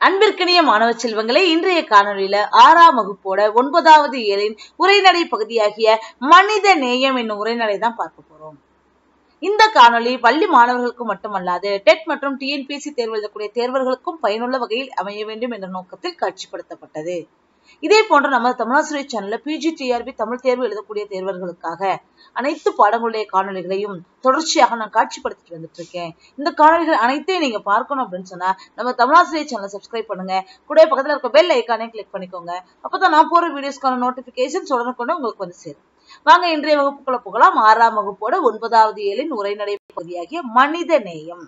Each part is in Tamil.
அன்பிற்கினிய மாணவ செல்வங்களே இன்றைய காணொளியில ஆறாம் வகுப்போட ஒன்பதாவது இயலின் உரைநடை பகுதியாகிய மனித நேயம் என்னும் உரைநடை தான் பார்க்க போறோம். இந்த காணொளி பள்ளி மாணவர்களுக்கு மட்டுமல்லாது டெட் மற்றும் டிஎன்பிஎஸ்சி தேர்வு எழுதக்கூடிய தேர்வர்களுக்கும் பயனுள்ள வகையில் அமைய வேண்டும் என்ற நோக்கத்தில் காட்சிப்படுத்தப்பட்டது. இதே போன்ற நம்ம தமிழாசிரியர் சேனல்ல பிஜிடிஆர்பி தமிழ் தேர்வு எழுதக்கூடிய தேர்வர்களுக்காக அனைத்து பாடங்களுடைய காணொளிகளையும் தொடர்ச்சியாக நான் காட்சிப்படுத்திட்டு வந்துட்டு இருக்கேன் இந்த காணொளிகள் அனைத்தையும் நீங்க பார்க்கணும் அப்படின்னு சொன்னா நம்ம தமிழாசிரியர் சேனலை சப்ஸ்கிரைப் பண்ணுங்க. கூட பக்கத்துல இருக்க பெல் ஐக்கானே கிளிக் பண்ணிக்கோங்க. அப்பதான் நான் போற வீடியோஸ்க்கான நோட்டிபிகேஷன் உடனுக்குடன் உங்களுக்கு வந்து சேரும். வாங்க இன்றைய வகுப்புக்குள்ள போகலாம். ஆறாம் வகுப்போட ஒன்பதாவது ஏழின் உரைநடை பகுதியாகிய மனித நேயம்.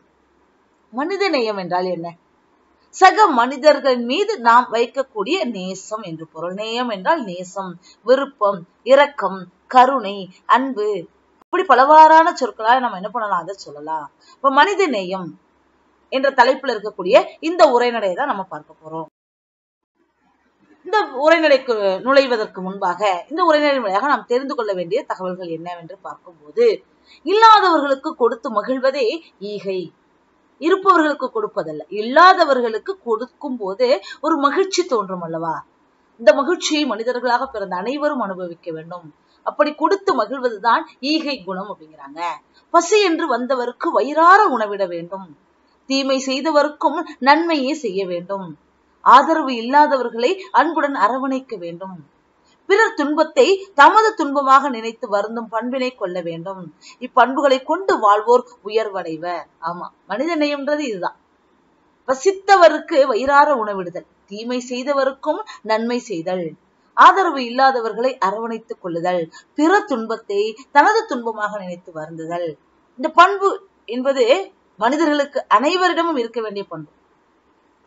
மனித நேயம் என்றால் என்ன? சக மனிதர்கள் மீது நாம் வைக்கக்கூடிய நேசம் என்று பொருள். நேயம் என்றால் நேசம் விருப்பம் இரக்கம் கருணை அன்பு. இப்படி பலவாறான சொற்களால் நம்ம என்ன பண்ணலாம்? அதை சொல்லலாம். இப்ப மனித நேயம் என்ற தலைப்புல இருக்கக்கூடிய இந்த உரைநடையை தான் நம்ம பார்க்க போறோம். இந்த உரைநடைக்கு நுழைவதற்கு முன்பாக இந்த உரைநடை வழியாக நாம் தெரிந்து கொள்ள வேண்டிய தகவல்கள் என்னவென்று பார்க்கும்போது இல்லாதவர்களுக்கு கொடுத்து மகிழ்வதே ஈகை. இருப்பவர்களுக்கு கொடுப்பதல்ல. இல்லாதவர்களுக்கு கொடுக்கும் போது ஒரு மகிழ்ச்சி தோன்றும் அல்லவா? இந்த மகிழ்ச்சியை மனிதர்களாக பிறந்த அனைவரும் அனுபவிக்க வேண்டும். அப்படி கொடுத்து மகிழ்வதுதான் ஈகை குணம் அப்படிங்கிறாங்க. பசி என்று வந்தவருக்கு வயிறார உணவிட வேண்டும். தீமை செய்தவருக்கும் நன்மையே செய்ய வேண்டும். ஆதரவு இல்லாதவர்களை அன்புடன் அரவணைக்க வேண்டும். பிறர் துன்பத்தை தமது துன்பமாக நினைத்து வருந்தும் பண்பினை கொள்ள வேண்டும். இப்பண்புகளை கொண்டு வாழ்வோர் உயர்வடைவர். ஆமா மனித நேயம்ன்றது இதுதான். பசித்தவருக்கு வயிறார உணவிடுதல் தீமை செய்தவருக்கும் நன்மை செய்தல் ஆதரவு இல்லாதவர்களை அரவணைத்துக் கொள்ளுதல் பிற துன்பத்தை தனது துன்பமாக நினைத்து வருந்துதல். இந்த பண்பு என்பது மனிதர்களுக்கு அனைவரிடமும் இருக்க வேண்டிய பண்பு.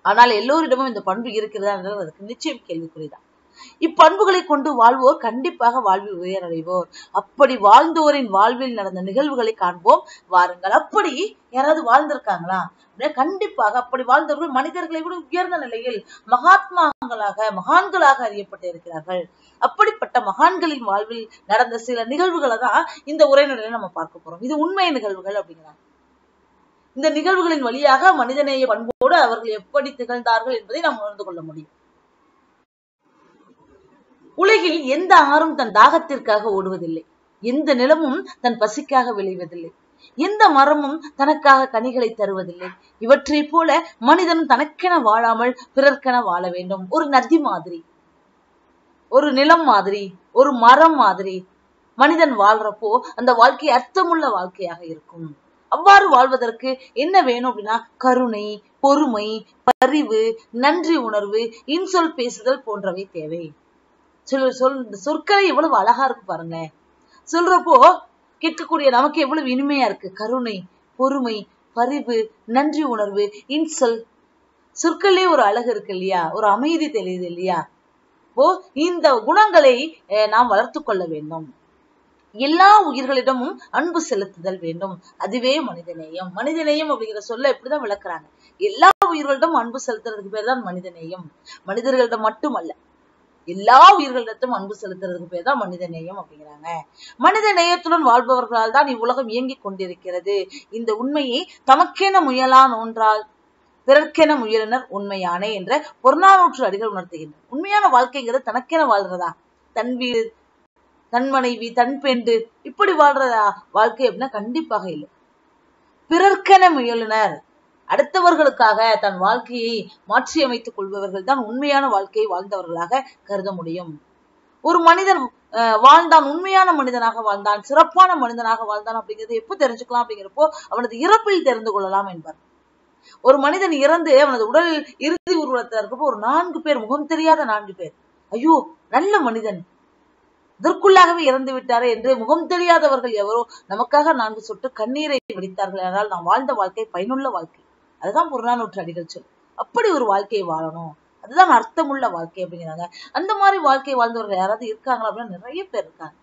ஆனால் எல்லோரிடமும் இந்த பண்பு இருக்கிறதா என்றால் அதுக்கு நிச்சயம் கேள்விக்குறிதான். இப்பண்புகளை கொண்டு வாழ்வோர் கண்டிப்பாக வாழ்வில் உயரடைவோர். அப்படி வாழ்ந்தோரின் வாழ்வில் நடந்த நிகழ்வுகளை காண்போம். வாருங்கள் அப்படி யாராவது வாழ்ந்திருக்காங்களா? கண்டிப்பாக அப்படி வாழ்ந்தவர்கள் மனிதர்களை விட உயர்ந்த நிலையில் மகாத்மாங்களாக மகான்களாக அறியப்பட்டு இருக்கிறார்கள் அப்படிப்பட்ட மகான்களின் வாழ்வில் நடந்த சில நிகழ்வுகளை தான் இந்த உரைநடையில நம்ம பார்க்க போறோம். இது உண்மை நிகழ்வுகள் அப்படிங்கிறாங்க. இந்த நிகழ்வுகளின் வழியாக மனிதநேய பண்போடு அவர்கள் எப்படி திகழ்ந்தார்கள் என்பதை நாம் உணர்ந்து கொள்ள முடியும். உலகில் எந்த ஆறும் தன் தாகத்திற்காக ஓடுவதில்லை. எந்த நிலமும் தன் பசிக்காக விளைவதில்லை. எந்த மரமும் தனக்காக கனிகளை தருவதில்லை. இவற்றை போல மனிதன் தனக்கென வாழாமல் பிறர்க்கென வாழ வேண்டும். ஒரு நதி மாதிரி ஒரு நிலம் மாதிரி ஒரு மரம் மாதிரி மனிதன் வாழ்றப்போ அந்த வாழ்க்கை அர்த்தமுள்ள வாழ்க்கையாக இருக்கும். அவ்வாறு வாழ்வதற்கு என்ன வேணும் அப்படின்னா கருணை பொறுமை பரிவு நன்றி உணர்வு இன்சொல் பேசுதல் போன்றவை தேவை. சொல் சொல் சொற்களை எவ்வளவு அழகா இருக்கு பாருங்க. சொல்றப்போ கேட்கக்கூடிய நமக்கு எவ்வளவு இனிமையா இருக்கு. கருணை பொறுமை பரிவு நன்றி உணர்வு இன்சொல். சொற்களே ஒரு அழகு இருக்கு இல்லையா? ஒரு அமைதி தெரியுது இல்லையா? ஓ இந்த குணங்களை நாம் வளர்த்து கொள்ள வேண்டும். எல்லா உயிர்களிடமும் அன்பு செலுத்துதல் வேண்டும். அதுவே மனிதநேயம். மனிதநேயம் அப்படிங்கிற சொல்ல இப்படிதான் விளக்குறாங்க. எல்லா உயிர்களிடம் அன்பு செலுத்துறதுக்கு பேர் தான் மனிதநேயம். மனிதர்களிடம் மட்டுமல்ல. எல்லா உயிர்களிடத்தும் அன்பு செலுத்துறதுக்கு பேர் தான் மனித நேயம் அப்படிங்கிறாங்க. மனித நேயத்துடன் வாழ்பவர்களால் தான் இவ்வுலகம் இயங்கிக் கொண்டிருக்கிறது. இந்த உண்மையை தமக்கென முயலான் ஒன்றால் பிறர்க்கென முயலினர் உண்மையானே என்ற பொருளாநூற்று அடிகள் உணர்த்துகின்றன உண்மையான வாழ்க்கைங்கிறது தனக்கென வாழ்றதா தன் வீடு தன் மனைவி தன் பெண்டு இப்படி வாழ்றதா? வாழ்க்கை அப்படின்னா கண்டிப்பாக இல்லை. பிறர்க்கென முயலினர். அடுத்தவர்களுக்காக தன் வாழ்க்கையை மாற்றியமைத்துக் கொள்பவர்கள் தான் உண்மையான வாழ்க்கையை வாழ்ந்தவர்களாக கருத முடியும். ஒரு மனிதன் வாழ்ந்தான் உண்மையான மனிதனாக வாழ்ந்தான் சிறப்பான மனிதனாக வாழ்ந்தான் அப்படிங்கிறது எப்ப தெரிஞ்சுக்கலாம் அப்படிங்கிறப்போ அவனது இறப்பில் தெரிந்து கொள்ளலாம் என்பார். ஒரு மனிதன் இறந்து அவனது உடல் இறுதி உருவத்தில் இருக்கப்போ ஒரு நான்கு பேர் முகம் தெரியாத நான்கு பேர். ஐயோ நல்ல மனிதன். இதற்குள்ளாகவே இறந்து விட்டாரே என்று முகம் தெரியாதவர்கள் எவரோ நமக்காக நான்கு சொட்டு கண்ணீரை வடித்தார்கள் என்றால் நாம் வாழ்ந்த வாழ்க்கை பயனுள்ள வாழ்க்கை. அதுதான் புறநானூற்று அடிகள் சொல். அப்படி ஒரு வாழ்க்கையை வாழணும். அதுதான் அர்த்தமுள்ள வாழ்க்கை அப்படிங்கிறாங்க. அந்த மாதிரி வாழ்க்கை வாழ்ந்தவர்கள் யாராவது இருக்காங்களா அப்படின்னா நிறைய பேர் இருக்காங்க.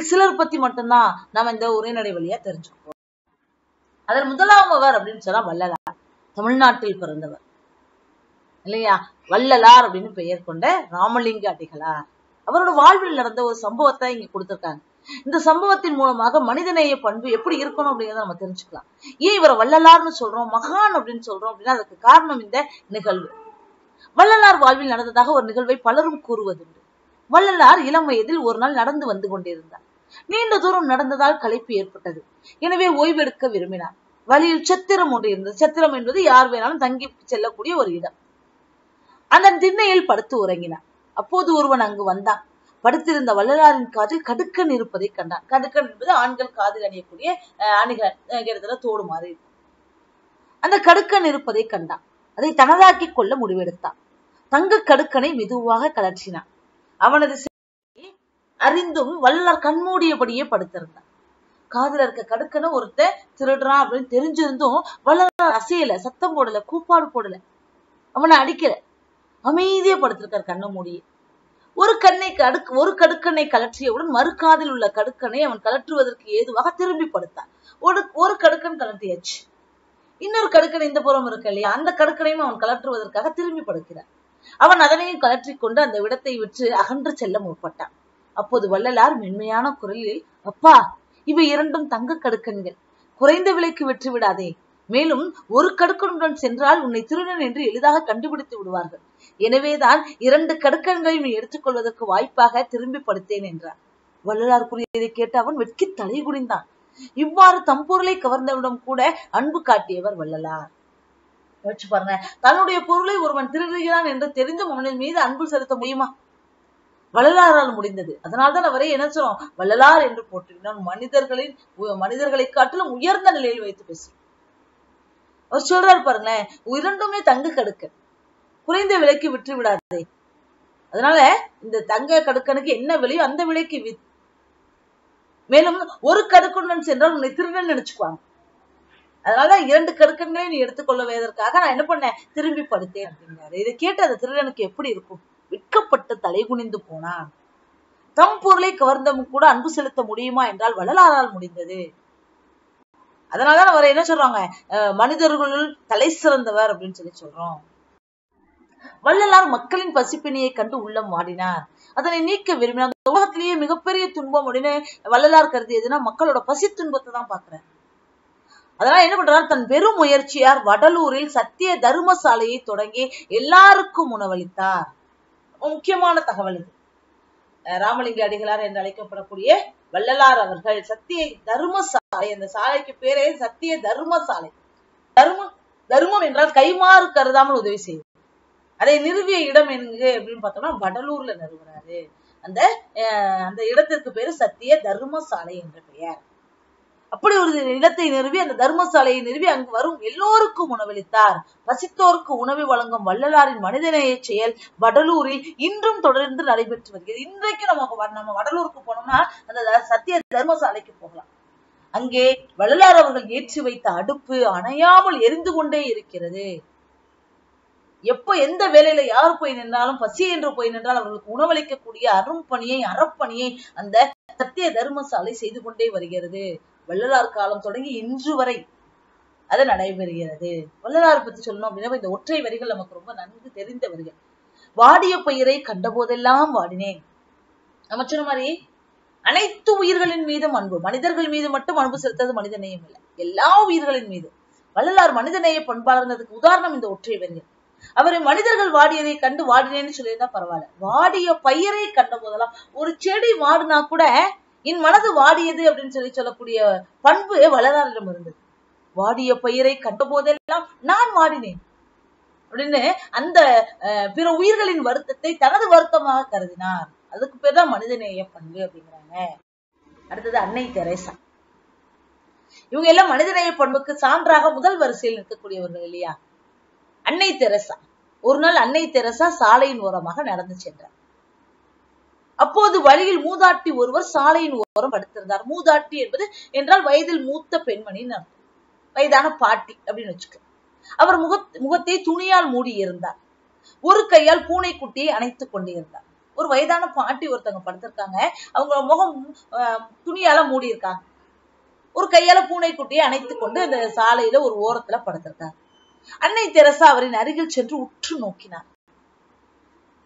சிலர் பத்தி மட்டும்தான் நம்ம இந்த உரைநடை வழியா தெரிஞ்சுக்குவோம் அதில் முதலாமவர் அப்படின்னு சொன்னா வள்ளலார். தமிழ்நாட்டில் பிறந்தவர். இல்லையா? வள்ளலார் அப்படின்னு பெயர் கொண்ட ராமலிங்க அடிகளார். அவரோட வாழ்வில் நடந்த ஒரு சம்பவத்தை இங்க கொடுத்திருக்காங்க. இந்த சம்பவத்தின் மூலமாக மனிதநேய பண்பு எப்படி இருக்கணும் அப்படிங்கறத நம்ம தெரிஞ்சுக்கலாம். ஏன் இவரை வள்ளலார்னு சொல்றோம் மகான் அப்படின்னு சொல்றோம் அப்படின்னா அதுக்கு காரணம் இந்த நிகழ்வு. வள்ளலார் வாழ்வில் நடந்ததாக ஒரு நிகழ்வை பலரும் கூறுவதுண்டு. வள்ளலார் இளம் வயதில் ஒரு நாள் நடந்து வந்து கொண்டிருந்தார். நீண்ட தூரம் நடந்ததால் களைப்பு ஏற்பட்டது. எனவே ஓய்வெடுக்க விரும்பினார். வழியில் சத்திரம் ஒன்று இருந்தது. சத்திரம் என்பது யார் வேணாலும் தங்கி செல்லக்கூடிய ஒரு இடம். அந்த திண்ணையில் படுத்து உறங்கினார். அப்போது ஒருவன் அங்கு வந்தான். படுத்திருந்த வள்ளலாரின் காதில் கடுக்கன் இருப்பதை கண்டான். கடுக்கன் என்பது ஆண்கள் காதில் அணியக்கூடிய அஹ், அணிகள் கிட்டத்தட்ட தோடு மாதிரி இருக்கும். அந்த கடுக்கன் இருப்பதை கண்டான். அதை தனதாக்கிக் கொள்ள முடிவெடுத்தான். தங்க கடுக்கனை மெதுவாக கலற்றினான் அவனது அறிந்தும் வள்ளலார் கண்மூடியபடியே படுத்திருந்தான். காதல இருக்க கடுக்கனை ஒருத்தன் திருடுறான் அப்படின்னு தெரிஞ்சிருந்தும் வள்ளலார் அசையல சத்தம் போடல கூப்பாடு போடல. அவனை அடிக்கல. அமைதியா படுத்திருக்கார் கண்ணை மூடியே. ஒரு கண்ணை கடுக்கு ஒரு கடுக்கனை கலற்றியவுடன் மறுக்காதில் உள்ள கடுக்கனை அவன் கலற்றுவதற்கு ஏதுவாக திரும்பி படுத்தான். ஒரு ஒரு கடுக்கன் கலட்டியாச்சு. இன்னொரு கடுக்கன் இந்த புறம் இருக்கு இல்லையா? அந்த கடுக்கனையும் அவன் கலற்றுவதற்காக திரும்பி படுக்கிறான். அவன் அதனையும் கலற்றி கொண்டு அந்த விடத்தை விற்று அகன்று செல்ல முற்பட்டான். அப்போது வள்ளலார் மென்மையான குரலில் அப்பா இவை இரண்டும் தங்க கடுக்கன்கள். குறைந்த விலைக்கு விற்று விடாதே மேலும் ஒரு கடுக்கனுடன் சென்றால் உன்னை திருடன் என்று எளிதாக கண்டுபிடித்து விடுவார்கள். எனவேதான் இரண்டு கடுக்கன்களையும் எடுத்துக்கொள்வதற்கு வாய்ப்பாக திரும்பி படுத்தேன் என்றார் வள்ளலார் கூறியதை கேட்டு அவன் வெட்கி தலை குனிந்தான். இவ்வாறு தம்பொருளை கவர்ந்தவிடம் கூட அன்பு காட்டியவர் வள்ளலார். யோசிச்சு பாருங்க தன்னுடைய பொருளை ஒருவன் திருடுகிறான் என்று தெரிந்தும் அவனின் மீது அன்பு செலுத்த முடியுமா? வள்ளலாரால் முடிந்தது. அதனால்தான் அவரை என்ன சொல்றோம் வள்ளலார் என்று போற்றினான். மனிதர்களின் உ- மனிதர்களை காட்டிலும் உயர்ந்த நிலையில் வைத்து பேசுறோம் அவர் சொல்றாரு பாருங்களேன் இரண்டுமே தங்க கடுக்க. குறைந்த விலைக்கு விற்று விடாதே. அதனால இந்த தங்க கடுக்கனுக்கு என்ன விலையோ அந்த விலைக்கு வித். மேலும் ஒரு கடுக்குடன் சென்றால் உன்னை திருடன் நினைச்சுக்குவாங்க. அதனால இரண்டு கடுக்கன்களையும் நீ எடுத்துக்கொள்வதற்காக நான் என்ன பண்ணேன்? திரும்பி படுத்தேன் அப்படிங்கிறாரு. இதை கேட்டு அந்த திருடனுக்கு எப்படி இருக்கும்? விற்கப்பட்டு தலை குனிந்து போனான். தம் பொருளை கவர்ந்தவன் கூட அன்பு செலுத்த முடியுமா என்றால் வள்ளலாரால் முடிந்தது. அதனாலதான் அவரை என்ன சொல்றாங்க? அஹ் மனிதர்களுள் தலை சிறந்தவர் அப்படின்னு சொல்லி சொல்றோம். வள்ளலார் மக்களின் பசிப்பினியை கண்டு உள்ளம் வாடினார். அதனை நீக்க விரும்பினார். அந்த உலகத்திலேயே மிகப்பெரிய துன்பம் அப்படின்னு வள்ளலார் கருதியதுன்னா மக்களோட பசி துன்பத்தை தான் பாக்குறாரு அதனால என்ன பண்றாரு? தன் பெரும் முயற்சியார் வடலூரில் சத்திய தர்மசாலையை தொடங்கி எல்லாருக்கும் உணவளித்தார். முக்கியமான தகவல் இது. ராமலிங்க அடிகளார் என்று அழைக்கப்படக்கூடிய வள்ளலார் அவர்கள் சத்திய தர்மசாலை அந்த சாலைக்கு பேரே சத்திய தர்மசாலை தர்மம் தர்மம் என்றால் கைமாறு கருதாமல் உதவி செய்வது. அதை நிறுவிய இடம் எங்க அப்படின்னு பார்த்தோம்னா வடலூர்ல நிறுவனாரு அந்த அஹ், அந்த இடத்திற்கு பேரு சத்திய தர்மசாலை என்ற பெயர். அப்படி ஒரு நிலத்தை நிறுவி அந்த தர்மசாலையை நிறுவி அங்கு வரும் எல்லோருக்கும் உணவளித்தார். பசித்தோருக்கு உணவு வழங்கும் வள்ளலாரின் மனிதநேய செயல் வடலூரில் இன்றும் தொடர்ந்து நடைபெற்று வருகிறது. இன்றைக்கு நமக்கு நம்ம வடலூருக்கு போனோம்னா அந்த சத்திய தர்மசாலைக்கு போகலாம். அங்கே வள்ளலார் அவர்கள் ஏற்றி வைத்த அடுப்பு அணையாமல் எரிந்து கொண்டே இருக்கிறது. எப்ப எந்த வேலையில யார் போய் நின்றாலும் பசி என்று போய் நின்றால் அவர்களுக்கு உணவளிக்கக்கூடிய அரும்பணியை அறப்பணியை அந்த சத்திய தர்மசாலை செய்து கொண்டே வருகிறது. வள்ளலார் காலம் தொடங்கி இன்று வரை அது நடைபெறுகிறது. வள்ளலார் பத்தி சொல்லணும் அப்படின்னா இந்த ஒற்றை வரிகள் நமக்கு ரொம்ப நன்கு தெரிந்த வரிகள். வாடிய பயிரை கண்டபோதெல்லாம் வாடினேன். நம்ம சொன்ன மாதிரி அனைத்து உயிர்களின் மீதும் அன்பு மனிதர்கள் மீது மட்டும் அன்பு செலுத்தது மனித நேயம் இல்லை. எல்லா உயிர்களின் மீது வள்ளலார் மனிதநேய பண்பாளர்ந்ததுக்கு உதாரணம் இந்த ஒற்றை வரிகள். அவரை மனிதர்கள் வாடியதை கண்டு வாடினேன்னு சொல்லியிருந்தா பரவாயில்ல. வாடிய பயிரை கண்ட போதெல்லாம் ஒரு செடி வாடினா கூட என் மனது வாடியது அப்படின்னு சொல்லி சொல்லக்கூடிய பண்பு வள்ளலாரிடம் இருந்தது. வாடிய பயிரை கட்ட போதெல்லாம் நான் வாடினேன் அப்படின்னு அந்த அஹ், பிற உயிர்களின் வருத்தத்தை தனது வருத்தமாக கருதினார். அதுக்கு பேர் தான் மனிதநேய பண்பு அப்படிங்கிறாங்க. அடுத்தது அன்னை தெரேசா. இவங்க எல்லாம் மனிதநேய பண்புக்கு சான்றாக முதல் வரிசையில் நிற்கக்கூடியவர்கள் இல்லையா? அன்னை தெரசா. ஒரு நாள் அன்னை தெரசா சாலையின் ஓரமாக நடந்து சென்றார். அப்போது வழியில் மூதாட்டி ஒருவர் சாலையின் ஓரம் படுத்திருந்தார் மூதாட்டி என்பது என்றால் வயதில் மூத்த பெண்மணின்னு அர்த்தம். வயதான பாட்டி அப்படின்னு வச்சுக்க. அவர் முக முகத்தை துணியால் மூடி இருந்தார் ஒரு கையால் பூனைக்குட்டியை அணைத்துக் கொண்டிருந்தார். ஒரு வயதான பாட்டி ஒருத்தவங்க படுத்திருக்காங்க. அவங்க முகம் துணியால மூடி இருக்காங்க ஒரு கையால பூனைக்குட்டியை அணைத்துக் கொண்டு அந்த சாலையில ஒரு ஓரத்துல படுத்திருக்காங்க அன்னை தெரசா அவரின் அருகில் சென்று உற்று நோக்கினார்.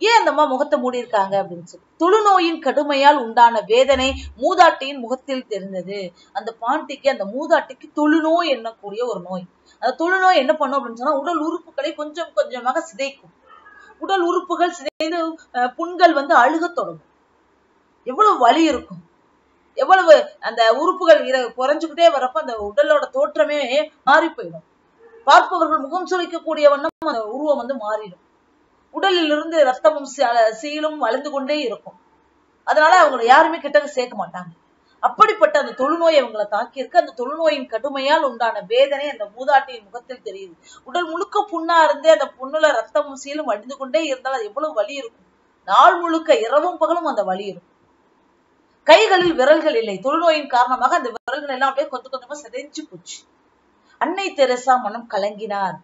ஏன் அந்தம்மா முகத்தை மூடி இருக்காங்க அப்படின்னு சொல்லி. தொழுநோயின் கடுமையால் உண்டான வேதனை மூதாட்டியின் முகத்தில் தெரிந்தது. அந்த பாண்டிக்கு அந்த மூதாட்டிக்கு தொழுநோய் எண்ணக்கூடிய ஒரு நோய். அந்த தொழுநோய் என்ன பண்ணும் அப்படின்னு சொன்னா உடல் உறுப்புகளை கொஞ்சம் கொஞ்சமாக சிதைக்கும். உடல் உறுப்புகள் சிதைந்து அஹ், புண்கள் வந்து அழுகத் தொடங்கும். எவ்வளவு வலி இருக்கும். எவ்வளவு அந்த உறுப்புகள் குறைஞ்சுக்கிட்டே வரப்ப அந்த உடலோட தோற்றமே மாறி போயிடும். பார்ப்பவர்கள் முகம் சுழிக்கக்கூடிய வண்ணம் அந்த உருவம் வந்து மாறிடும். உடலில் இருந்து ரத்தமும் சீலும் வளர்ந்து கொண்டே இருக்கும். அதனால அவங்களை யாருமே கிட்டக்க சேர்க்க மாட்டாங்க. அப்படிப்பட்ட அந்த தொழுநோய் அவங்களை தாக்கியிருக்கு. அந்த தொழுநோயின் கடுமையால் உண்டான வேதனை அந்த மூதாட்டியின் முகத்தில் தெரியுது. உடல் முழுக்க புண்ணா இருந்தே அந்த புண்ணுல ரத்தமும் சீலும் வடிந்து கொண்டே இருந்தால் அது எவ்வளவு வலி இருக்கும். நாள் முழுக்க இரவும் பகலும் அந்த வலி இருக்கும். கைகளில் விரல்கள் இல்லை. தொழுநோயின் காரணமாக அந்த விரல்கள் எல்லாம் அப்படியே கொஞ்சம் கொஞ்சமா சிதைஞ்சு போச்சு. அன்னை தெரசா மனம் கலங்கினார்.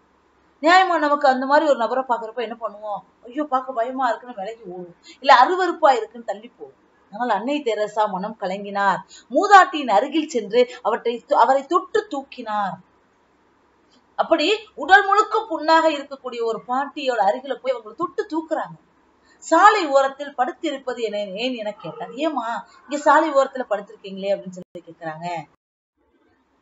நியாயமா நமக்கு அந்த மாதிரி ஒரு நபரை பாக்குறப்ப என்ன பண்ணுவோம்? ஐயோ பார்க்க பயமா இருக்குன்னு விலகி ஓடும். இல்ல அருவருப்பா இருக்குன்னு தள்ளி போகும் ஆனால் அன்னை தெரசா மனம் கலங்கினார். மூதாட்டியின் அருகில் சென்று அவற்றை அவரை தொட்டு தூக்கினார். அப்படி உடல் முழுக்க புண்ணாக இருக்கக்கூடிய ஒரு பாட்டியோட அருகில போய் அவங்களை தொட்டு தூக்குறாங்க. சாலை ஓரத்தில் படுத்திருப்பது என ஏன் என கேட்டார். ஏமா இங்க சாலை ஓரத்துல படுத்திருக்கீங்களே அப்படின்னு சொல்லி கேக்குறாங்க.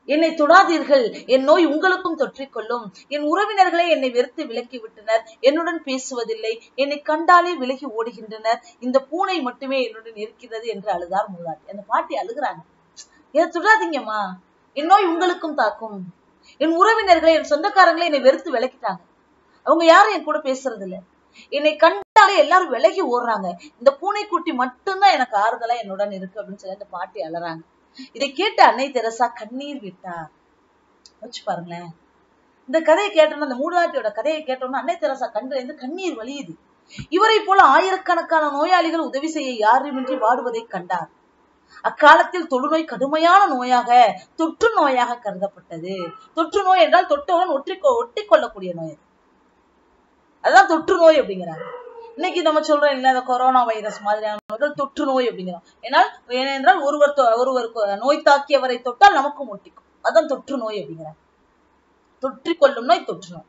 என்னை தொடாதீர்கள். என் நோய் உங்களுக்கும் தொற்றிக்கொள்ளும். என் உறவினர்களே என்னை வெறுத்து விலக்கி விட்டனர் என்னுடன் பேசுவதில்லை. என்னை கண்டாலே விலகி ஓடுகின்றனர். இந்த பூனை மட்டுமே என்னுடன் இருக்கிறது என்று அழுதார் மூதாட்டி. அந்த பாட்டி அழுகுறாங்க. இதை தொடாதீங்கம்மா. என் நோய் உங்களுக்கும் தாக்கும். என் உறவினர்களே என் சொந்தக்காரங்களே என்னை வெறுத்து விலக்கிட்டாங்க. அவங்க யாரும் என் கூட பேசுறது இல்ல என்னை கண்டாலே எல்லாரும் விலகி ஓடுறாங்க. இந்த பூனைக்குட்டி மட்டும்தான் எனக்கு ஆறுதலா என்னுடன் இருக்கு அப்படின்னு சொல்லி அந்த பாட்டி அழறாங்க. இதை கேட்ட அன்னை தெரசா கண்ணீர் விட்டார். வச்சு பாருங்களேன். இந்த கதையை கேட்டோம்னா அந்த மூடாட்டியோட கதையை கேட்டோம்னா அன்னை தெரசா கண்ணுல கண்ணீர் வலியுது இவரை போல ஆயிரக்கணக்கான நோயாளிகள் உதவி செய்ய யாருமின்றி வாடுவதை கண்டார். அக்காலத்தில் தொழுநோய் கடுமையான நோயாக தொற்று நோயாக கருதப்பட்டது. தொற்று நோய் என்றால் தொட்டவுடன் ஒற்றி ஒட்டி கொள்ளக்கூடிய நோய் அதுதான் தொற்று நோய் அப்படிங்கிறாங்க. இன்னைக்கு நம்ம சொல்றோம் இல்ல இந்த கொரோனா வைரஸ் மாதிரியான நோய்கள் தொற்று நோய் அப்படிங்கிறோம் ஏன்னா ஏனென்றால் ஒருவர் தொ- ஒருவருக்கு நோய் தாக்கியவரை தொட்டால் நமக்கும் ஒட்டிக்கும். அதான் தொற்று நோய் அப்படிங்கிறாங்க தொற்றிக் கொள்ளும் நோய் தொற்று நோய்.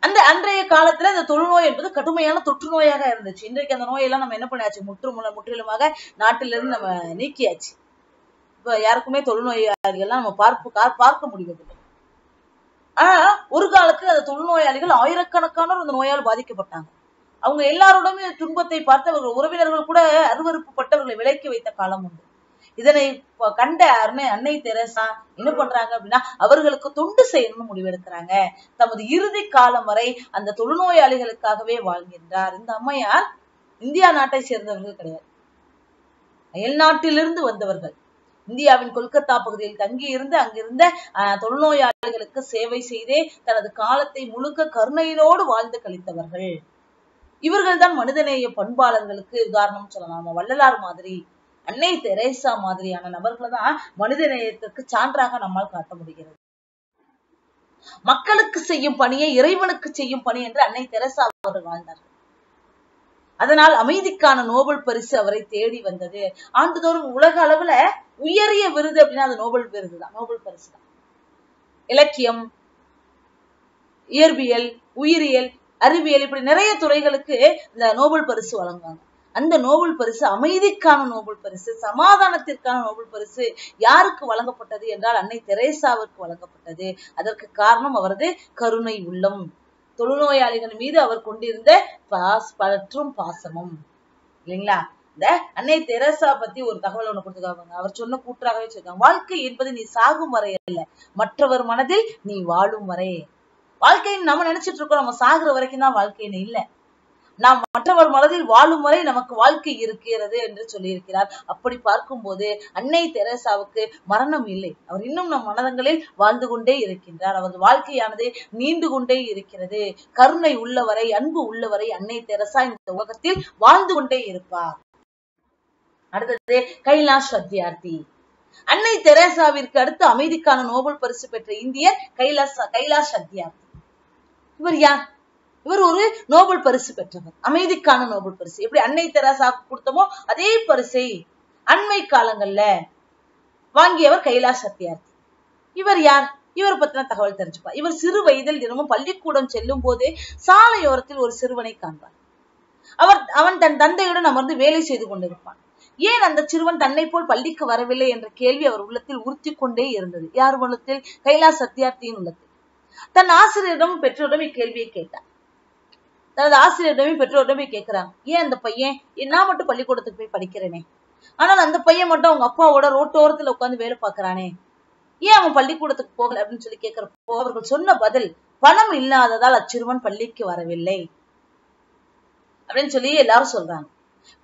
அந்த அன்றைய காலத்துல இந்த தொழுநோய் என்பது கடுமையான தொற்று நோயாக இருந்துச்சு. இன்றைக்கு அந்த நோயெல்லாம் நம்ம என்ன பண்ணியாச்சு? முற்றுமுல முற்றிலுமாக நாட்டிலிருந்து நம்ம நீக்கியாச்சு. இப்ப யாருக்குமே தொழுநோயாளிகள்லாம் நம்ம பார்ப்பு பார்க்க முடிவதில்லை. ஆனா ஒரு காலத்துல அந்த தொழுநோயாளிகள் ஆயிரக்கணக்கானோர் அந்த நோயால் பாதிக்கப்பட்டாங்க. அவங்க எல்லாரோடமே துன்பத்தை பார்த்து அவர்கள் உறவினர்கள் கூட அருவருப்புப்பட்டவர்களை விலக்கி வைத்த காலம் உண்டு. இதனை கண்ட அன்னை அன்னை தெரசா என்ன பண்றாங்க அப்படின்னா அவர்களுக்கு தொண்டு செய்யணும்னு முடிவெடுக்கிறாங்க. தமது இறுதி காலம் வரை அந்த தொழுநோயாளிகளுக்காகவே வாழ்கின்றார். இந்த அம்மையார் இந்தியா நாட்டை சேர்ந்தவர்கள் கிடையாது. அயல் நாட்டிலிருந்து வந்தவர்கள். இந்தியாவின் கொல்கத்தா பகுதியில் தங்கி இருந்து அங்கிருந்த அஹ், தொழுநோயாளிகளுக்கு சேவை செய்தே தனது காலத்தை முழுக்க கருணையினோடு வாழ்ந்து கழித்தவர்கள். இவர்கள் தான் மனிதநேய பண்பாளர்களுக்கு உதாரணம் சொல்லலாம். வள்ளலார் மாதிரி அன்னை தெரேசா மாதிரியான நபர்களை தான் மனிதநேயத்திற்கு சான்றாக நம்மால் காட்ட முடிகிறது. மக்களுக்கு செய்யும் பணியை இறைவனுக்கு செய்யும் பணி என்று அன்னை தெரசா அவர்கள் வாழ்ந்தார்கள். அதனால் அமைதிக்கான நோபல் பரிசு அவரை தேடி வந்தது. ஆண்டுதோறும் உலக அளவுல உயரிய விருது அப்படின்னா அது நோபல் விருது தான் நோபல் பரிசு தான். இலக்கியம் இயற்பியல் உயிரியல் அறிவியல் இப்படி நிறைய துறைகளுக்கு இந்த நோபல் பரிசு வழங்குவாங்க. அந்த நோபல் பரிசு அமைதிக்கான நோபல் பரிசு சமாதானத்திற்கான நோபல் பரிசு யாருக்கு வழங்கப்பட்டது என்றால் அன்னை தெரேசாவிற்கு வழங்கப்பட்டது. அதற்கு காரணம் அவரது கருணை உள்ளம். தொழுநோயாளிகள் மீது அவர் கொண்டிருந்த பாஸ் பற்றும் பாசமும். இல்லைங்களா? இந்த அன்னை தெரசா பத்தி ஒரு தகவல் ஒண்ணு கொடுத்துருக்காங்க. அவர் சொன்ன கூற்றாகவே சொல்லிருக்காங்க வாழ்க்கை என்பது நீ சாகும் வரை அல்ல மற்றவர் மனதில் நீ வாழும் வரை. வாழ்க்கைன்னு நம்ம நினைச்சிட்டு இருக்கோம் நம்ம சாகுற வரைக்கும் தான் வாழ்க்கைன்னு இல்ல. நாம் மற்றவர் மனதில் வாழும் வரை நமக்கு வாழ்க்கை இருக்கிறது என்று சொல்லியிருக்கிறார். அப்படி பார்க்கும்போது அன்னை தெரசாவுக்கு மரணம் இல்லை. அவர் இன்னும் நம் மனதங்களில் வாழ்ந்து கொண்டே இருக்கின்றார். அவரது வாழ்க்கையானது நீண்டு கொண்டே இருக்கிறது. கருணை உள்ளவரை அன்பு உள்ளவரை அன்னை தெரசா இந்த உலகத்தில் வாழ்ந்து கொண்டே இருப்பார். அடுத்தது கைலாஷ் சத்யார்த்தி. அன்னை தெரேசாவிற்கு அடுத்து அமைதிக்கான நோபல் பரிசு பெற்ற இந்தியர் கைலாஷ் கைலாஷ் சத்யார்த்தி. இவர் யார்? இவர் ஒரு நோபல் பரிசு பெற்றவர். அமைதிக்கான நோபல் பரிசு. எப்படி அன்னை தெரசாவுக்கு கொடுத்தோமோ அதே பரிசை அண்மை காலங்கள்ல வாங்கியவர் கைலாஷ் சத்யார்த்தி இவர் யார்? இவர் பத்தின தகவல் தெரிஞ்சுப்பா. இவர் சிறு வயதில் தினமும் பள்ளிக்கூடம் செல்லும் போதே சாலையோரத்தில் ஒரு சிறுவனை காண்பார். அவர் அவன் தன் தந்தையுடன் அமர்ந்து வேலை செய்து கொண்டிருப்பான். ஏன் அந்த சிறுவன் தன்னை போல் பள்ளிக்கு வரவில்லை என்ற கேள்வி அவர் உள்ளத்தில் உறுத்தி கொண்டே இருந்தது. யார் உள்ளத்தில்? கைலாஷ் சத்யார்த்தியின் உள்ளத்தில். தன் ஆசிரியரிடமும் பெற்றோரிடம் இக்கேள்வியை கேட்டார். தனது ஆசிரியரிடமே பெற்றோரிடமே கேட்கிறாங்க ஏன் அந்த பையன்? நான் மட்டும் பள்ளிக்கூடத்துக்கு போய் படிக்கிறேனே. ஆனால் அந்த பையன் மட்டும் அவங்க அப்பாவோட ரோட்டோரத்துல உட்காந்து வேலை பார்க்கறானே. ஏன் அவன் பள்ளிக்கூடத்துக்கு போகல? அப்படின்னு சொல்லி கேட்கிறப்போ அவர்கள் சொன்ன பதில் பணம் இல்லாததால் அச்சிறுவன் பள்ளிக்கு வரவில்லை. அப்படின்னு சொல்லி எல்லாரும் சொல்றாங்க.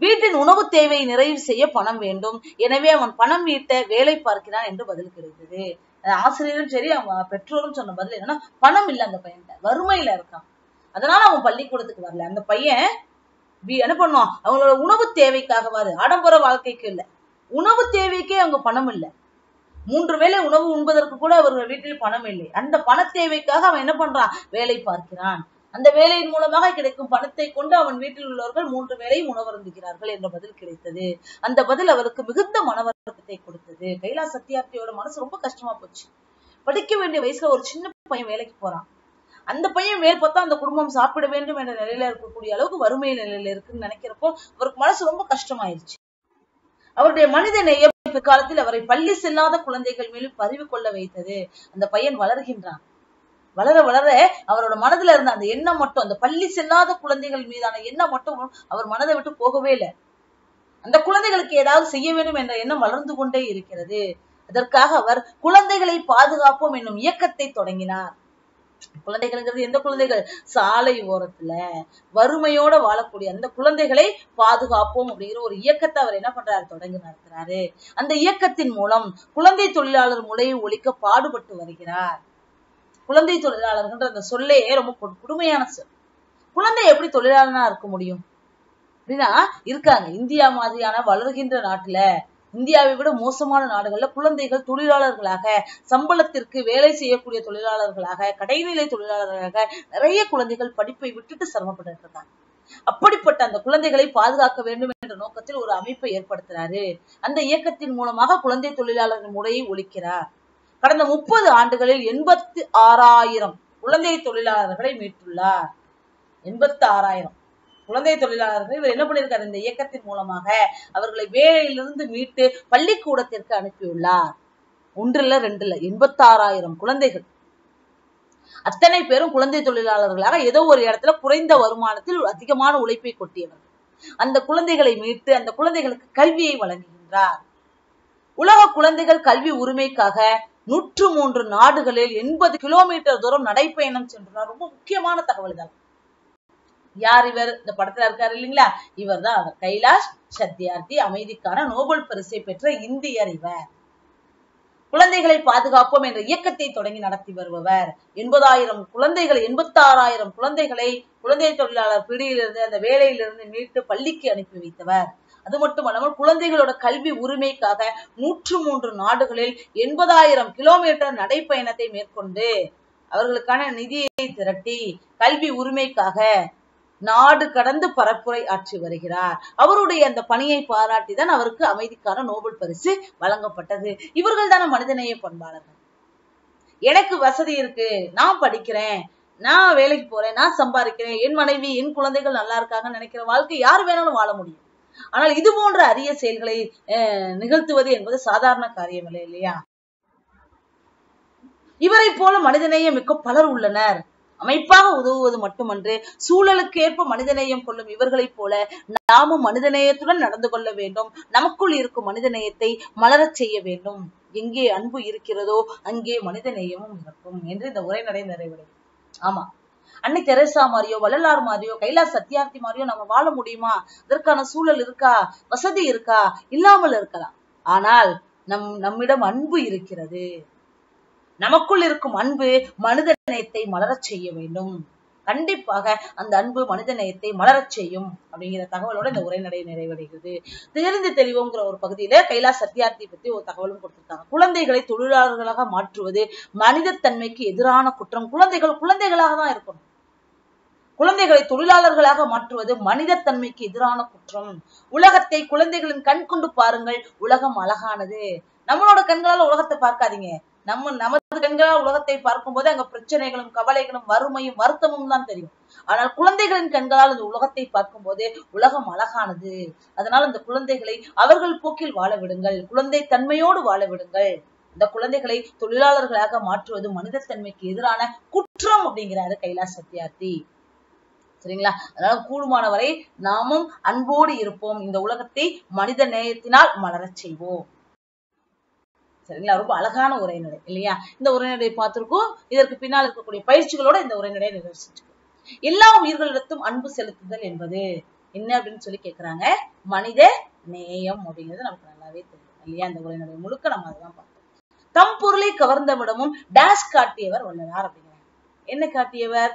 வீட்டின் உணவு தேவையை நிறைவு செய்ய பணம் வேண்டும். எனவே அவன் பணம் ஈட்ட வேலை பார்க்கிறான் என்று பதில் கிடைத்தது. ஆசிரியரும் சரி அவங்க பெற்றோரும் சொன்ன பதில் என்னன்னா பணம் இல்ல அந்த பையன் வறுமையில இருக்கான். அதனால அவன் பள்ளிக்கூடத்துக்கு வரல. அந்த பையன் என்ன பண்ணுவான்? அவங்களோட உணவு தேவைக்காகவாது ஆடம்பர வாழ்க்கைக்கு இல்ல. உணவு தேவைக்கே அவங்க பணம் இல்ல. மூன்று வேளை உணவு உண்பதற்கு கூட அவர்கள் வீட்டில் பணம் இல்லை. அந்த பண தேவைக்காக அவன் என்ன பண்றான்? வேலை பார்க்கிறான். அந்த வேலையின் மூலமாக கிடைக்கும் பணத்தை கொண்டு அவன் வீட்டில் உள்ளவர்கள் மூன்று வேலையும் உணவருந்துகிறார்கள் என்ற பதில் கிடைத்தது. அந்த பதில் அவருக்கு மிகுந்த மனவருத்தத்தை கொடுத்தது. கைலா சத்தியார்த்தியோட மனசு ரொம்ப கஷ்டமா போச்சு. படிக்க வேண்டிய வயசுல ஒரு சின்ன பையன் வேலைக்கு போறான். அந்த பையன் மேல் பார்த்தா அந்த குடும்பம் சாப்பிட வேண்டும் என்ற நிலையில இருக்கக்கூடிய அளவுக்கு வறுமை நிலையில இருக்குன்னு நினைக்கிறப்போ அவருக்கு மனசு ரொம்ப கஷ்டமாயிருச்சு. அவருடைய மனித நேயம் பிற்காலத்தில் அவரை பள்ளி செல்லாத குழந்தைகள் மேலும் பறிவு கொள்ள வைத்தது. அந்த பையன் வளர்கின்றான். வளர வளர அவரோட மனதுல இருந்த அந்த எண்ணம் மட்டும் அந்த பள்ளி செல்லாத குழந்தைகள் மீதான எண்ணம் மட்டும் அவர் மனதை விட்டு போகவே இல்லை. அந்த குழந்தைகளுக்கு ஏதாவது செய்ய வேண்டும் என்ற எண்ணம் வளர்ந்து கொண்டே இருக்கிறது. அதற்காக அவர் குழந்தைகளை பாதுகாப்போம் என்னும் இயக்கத்தை தொடங்கினார். குழந்தைகள்ங்கிறது எந்த குழந்தைகள்? சாலை ஓரத்துல வறுமையோட வாழக்கூடிய அந்த குழந்தைகளை பாதுகாப்போம் அப்படிங்கிற ஒரு இயக்கத்தை அவர் என்ன பண்றாரு? தொடங்கி நடத்துறாரு. அந்த இயக்கத்தின் மூலம் குழந்தை தொழிலாளர் முறையை ஒழிக்க பாடுபட்டு வருகிறார். குழந்தை தொழிலாளர்கள்ன்ற அந்த சொல்லே ரொம்ப கொடுமையான சொல். குழந்தை எப்படி தொழிலாளனா இருக்க முடியும்? அப்படின்னா இருக்காங்க. இந்தியா மாதிரியான வளர்கின்ற நாட்டுல இந்தியாவை விட மோசமான நாடுகள்ல குழந்தைகள் தொழிலாளர்களாக சம்பளத்திற்கு வேலை செய்யக்கூடிய தொழிலாளர்களாக கடைநிலை தொழிலாளர்களாக நிறைய குழந்தைகள் படிப்பை விட்டுட்டு சிரமப்பட்டு இருக்காங்க. அப்படிப்பட்ட அந்த குழந்தைகளை பாதுகாக்க வேண்டும் என்ற நோக்கத்தில் ஒரு அமைப்பை ஏற்படுத்துறாரு. அந்த இயக்கத்தின் மூலமாக குழந்தை தொழிலாளர்கள் முறையை ஒழிக்கிறார். கடந்த முப்பது ஆண்டுகளில் எண்பத்தி ஆறாயிரம் குழந்தை தொழிலாளர்களை மீட்டுள்ளார். எண்பத்தி ஆறாயிரம் குழந்தை தொழிலாளர்கள் இவர் என்ன பண்ணியிருக்காரு இந்த இயக்கத்தின் மூலமாக அவர்களை வேலையிலிருந்து மீட்டு பள்ளிக்கூடத்திற்கு அனுப்பியுள்ளார். ஒன்றுல ரெண்டுல எண்பத்தி ஆறாயிரம் குழந்தைகள். அத்தனை பேரும் குழந்தை தொழிலாளர்களாக ஏதோ ஒரு இடத்துல குறைந்த வருமானத்தில் அதிகமான உழைப்பை கொட்டியவர்கள். அந்த குழந்தைகளை மீட்டு அந்த குழந்தைகளுக்கு கல்வியை வழங்குகின்றார். உலக குழந்தைகள் கல்வி உரிமைக்காக நூற்று மூன்று நாடுகளில் எண்பது கிலோமீட்டர் தூரம் நடைப்பயணம் சென்றார் ரொம்ப முக்கியமான தகவல் யார் இவர்? இந்த படத்துல இருக்காரு இல்லைங்களா? இவர் தான் அவர். கைலாஷ் சத்யார்த்தி அமைதிக்கான நோபல் பரிசை பெற்ற இந்தியர் இவர். குழந்தைகளை பாதுகாப்போம் என்ற இயக்கத்தை தொடங்கி நடத்தி வருபவர். எண்பதாயிரம் குழந்தைகள் எண்பத்தி ஆறாயிரம் குழந்தைகளை குழந்தை தொழிலாளர் பிடியிலிருந்து அந்த வேலையிலிருந்து மீட்டு பள்ளிக்கு அனுப்பி வைத்தவர். அது மட்டுமல்லாமல் குழந்தைகளோட கல்வி உரிமைக்காக நூற்று மூன்று நாடுகளில் எண்பதாயிரம் கிலோமீட்டர் நடைப்பயணத்தை மேற்கொண்டு அவர்களுக்கான நிதியை திரட்டி கல்வி உரிமைக்காக நாடு கடந்து பரப்புரை ஆற்றி வருகிறார். அவருடைய அந்த பணியை பாராட்டி தான் அவருக்கு அமைதிக்கான நோபல் பரிசு வழங்கப்பட்டது. இவர்கள் தானே மனிதநேய பண்பாளர்கள். எனக்கு வசதி இருக்கு. நான் படிக்கிறேன். நான் வேலைக்கு போறேன். நான் சம்பாதிக்கிறேன். என் மனைவி என் குழந்தைகள் நல்லா இருக்காங்கன்னு நினைக்கிற வாழ்க்கை யார் வேணாலும் வாழ முடியும். ஆனால் இது போன்ற அரிய செயல்களை நிகழ்த்துவது என்பது சாதாரண காரியம் இல்லை இல்லையா? இவரை போல மனிதநேயம் மிக்க பலர் உள்ளனர். அமைப்பாக உதவுவது மட்டுமன்று சூழலுக்கு ஏற்ப மனிதநேயம் கொள்ளும் இவர்களைப் போல நாமும் மனிதநேயத்துடன் நடந்து கொள்ள வேண்டும். நமக்குள் இருக்கும் மனிதநேயத்தை மலரச் செய்ய வேண்டும். எங்கே அன்பு இருக்கிறதோ அங்கே மனிதநேயமும் இருக்கும் என்று இந்த உரைநடை நிறைவடையும் ஆமா. அன்னை தெரசா மாதிரியோ வள்ளலார் மாதிரியோ கைலாஸ் சத்யார்த்தி மாதிரியோ நம்ம வாழ முடியுமா? அதற்கான சூழல் இருக்கா? வசதி இருக்கா? இல்லாமல் இருக்கலாம். ஆனால் நம் நம்மிடம் அன்பு இருக்கிறது. நமக்குள் இருக்கும் அன்பு மனித நேயத்தை மலரச் செய்ய வேண்டும். கண்டிப்பாக அந்த அன்பு மனித நேயத்தை மலரச் செய்யும் அப்படிங்கிற தகவலோட இந்த உரைநடை நிறைவடைகிறது. தெரிந்து தெளிவுங்கிற ஒரு பகுதியில கைலாஸ் சத்யார்த்தி பத்தி ஒரு தகவலும் கொடுத்திருக்காங்க. குழந்தைகளை தொழிலாளர்களாக மாற்றுவது மனித தன்மைக்கு எதிரான குற்றம். குழந்தைகள் குழந்தைகளாக தான் இருக்கணும். குழந்தைகளை தொழிலாளர்களாக மாற்றுவது மனித தன்மைக்கு எதிரான குற்றம். உலகத்தை குழந்தைகளின் கண் கொண்டு பாருங்கள் உலகம் அழகானது. நம்மளோட கண்களால உலகத்தை பார்க்காதீங்க. நம்ம நமது கண்களால் உலகத்தை பார்க்கும் போது அங்க பிரச்சனைகளும் கவலைகளும் வறுமையும் வருத்தமும் தான் தெரியும். ஆனால் குழந்தைகளின் கண்களால் இந்த உலகத்தை பார்க்கும் போது உலகம் அழகானது. அதனால் அந்த குழந்தைகளை அவர்கள் போக்கில் வாழ விடுங்கள். குழந்தை தன்மையோடு வாழ விடுங்கள். இந்த குழந்தைகளை தொழிலாளர்களாக மாற்றுவது மனிதத்தன்மைக்கு எதிரான குற்றம் அப்படிங்கிறாரு கைலாஷ் சத்யார்த்தி. சரிங்களா? அதனால கூடுமான வரை நாமும் அன்போடு இருப்போம். இந்த உலகத்தை மனித நேயத்தினால் மலரச் செய்வோம். சரிங்களா? ரொம்ப அழகான உரைநடை இல்லையா? இந்த உரைநடை பார்த்திருக்கோம். இதற்கு பின்னால் இருக்கக்கூடிய பயிற்சிகளோட இந்த உரைநடையை நிகழ்ச்சிருக்கோம் எல்லா உயிர்களிடத்தும் அன்பு செலுத்துதல் என்பது என்ன அப்படின்னு சொல்லி கேட்கிறாங்க மனித நேயம் அப்படிங்கிறது நமக்கு நல்லாவே தெரியும் இல்லையா? இந்த உரைநடை முழுக்க நம்ம அதெல்லாம் பார்த்தோம் தம் பொருளை கவர்ந்தவிடமும் டேஷ் காட்டியவர் வல்லனார் அப்படிங்கிறாங்க என்ன காட்டியவர்?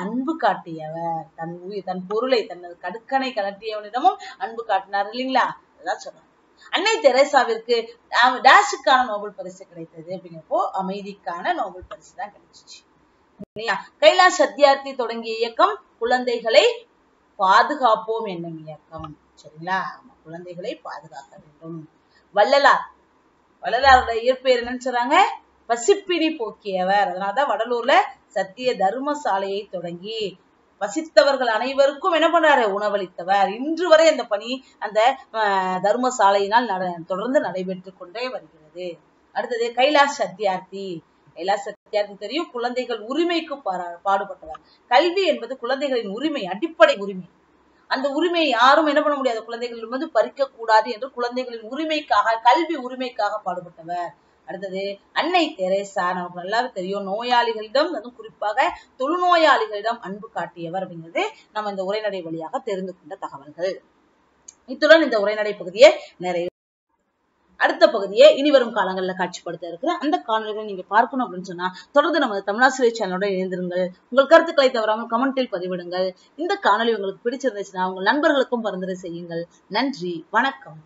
அன்பு காட்டியவர். தன் உயிர் தன் பொருளை தனது கடுக்கனை கலட்டியவனிடமும் அன்பு காட்டினார் இல்லைங்களா? அதான் சொல்றாங்க அன்னை தெரேசாவிற்கு டேஷுக்கான நோபல் பரிசு கிடைத்தது அப்படிங்கிறப்போ அமைதிக்கான நோபல் பரிசு தான் கிடைச்சிச்சு. இல்லையா? கைலாஷ் சத்யார்த்தி தொடங்கிய இயக்கம் குழந்தைகளை பாதுகாப்போம் என்னும் இயக்கம். சரிங்களா? ஆமா, குழந்தைகளை பாதுகாக்க வேண்டும். வள்ளலார். வள்ளலாரோட இயற்பெயர் என்னன்னு சொல்றாங்க? பசிப்பினி போக்கியவர். அதனாலதான் வடலூர்ல சத்திய தர்மசாலையை தொடங்கி வசித்தவர்கள் அனைவருக்கும் என்ன பண்றாரு? உணவளித்தவர். இன்று வரை அந்த பணி அந்த தர்ம தர்மசாலையினால் நட- தொடர்ந்து நடைபெற்று கொண்டே வருகிறது. அடுத்தது கைலாஷ் சத்யார்த்தி. கைலாஷ் சத்யார்த்தி தெரியும். குழந்தைகள் உரிமைக்கு பாடுபட்டவர். கல்வி என்பது குழந்தைகளின் உரிமை அடிப்படை உரிமை. அந்த உரிமையை யாரும் என்ன பண்ண முடியாது. குழந்தைகள் வந்து பறிக்க கூடாது என்று குழந்தைகளின் உரிமைக்காக கல்வி உரிமைக்காக பாடுபட்டவர். அடுத்தது அன்னை தெரேசா நமக்கு நல்லாவே தெரியும். நோயாளிகளிடம் அதுவும் குறிப்பாக தொழுநோயாளிகளிடம் அன்பு காட்டியவர் அப்படிங்கிறது நம்ம இந்த உரைநடை வழியாக தெரிந்து கொண்ட தகவல்கள். இத்துடன் இந்த உரைநடை பகுதியை நிறைவு அடுத்த பகுதியை இனி வரும் காலங்களில் காட்சிப்படுத்த இருக்கிற அந்த காணொலிகளை நீங்க பார்க்கணும் அப்படின்னு சொன்னா தொடர்ந்து நமது தமிழாசிரியர் சேனலோட இணைந்திருங்கள். உங்கள் கருத்துக்களை தவறாமல் கமெண்டில் பதிவிடுங்கள். இந்த காணொலி உங்களுக்கு பிடிச்சிருந்துச்சுன்னா உங்கள் நண்பர்களுக்கும் பரிந்துரை செய்யுங்கள். நன்றி. வணக்கம்.